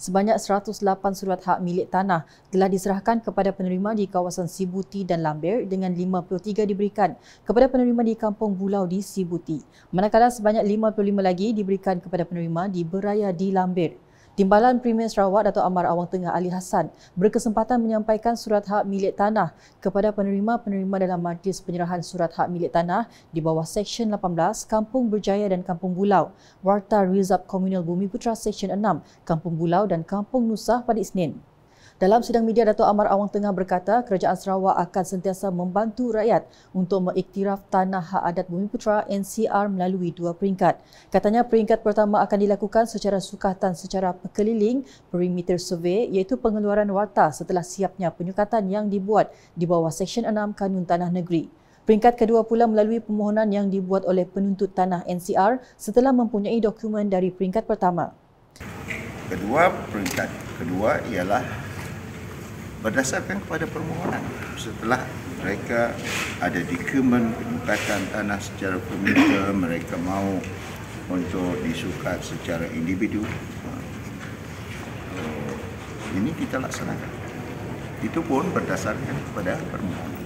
sebanyak 108 surat hak milik tanah telah diserahkan kepada penerima di kawasan Sibuti dan Lambir dengan 53 diberikan kepada penerima di Kampung Bulau di Sibuti. Manakala sebanyak 55 lagi diberikan kepada penerima di Beraya di Lambir. Timbalan Premier Sarawak Dato' Amar Awang Tengah Ali Hassan berkesempatan menyampaikan surat hak milik tanah kepada penerima-penerima dalam majlis penyerahan surat hak milik tanah di bawah Seksyen 18 Kampung Berjaya dan Kampung Bulau, Warta Rizab Komunal Bumi Putra Seksyen 6 Kampung Bulau dan Kampung Nusah pada Isnin. Dalam sidang media, Dato' Amar Awang Tengah berkata Kerajaan Sarawak akan sentiasa membantu rakyat untuk mengiktiraf Tanah Hak Adat Bumi Putra NCR melalui dua peringkat. Katanya peringkat pertama akan dilakukan secara sukatan secara keliling perimeter survey iaitu pengeluaran warta setelah siapnya penyukatan yang dibuat di bawah Seksyen 6 Kanun Tanah Negeri. Peringkat kedua pula melalui permohonan yang dibuat oleh penuntut tanah NCR setelah mempunyai dokumen dari peringkat pertama. Kedua peringkat kedua ialah berdasarkan kepada permohonan. Setelah mereka ada dokumen penyukatan tanah secara komunitas mereka mahu untuk disukat secara individu ini kita laksanakan. Itu pun berdasarkan kepada permohonan